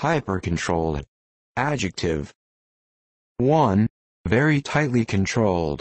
Hyper-controlled. Adjective. 1. Very tightly controlled.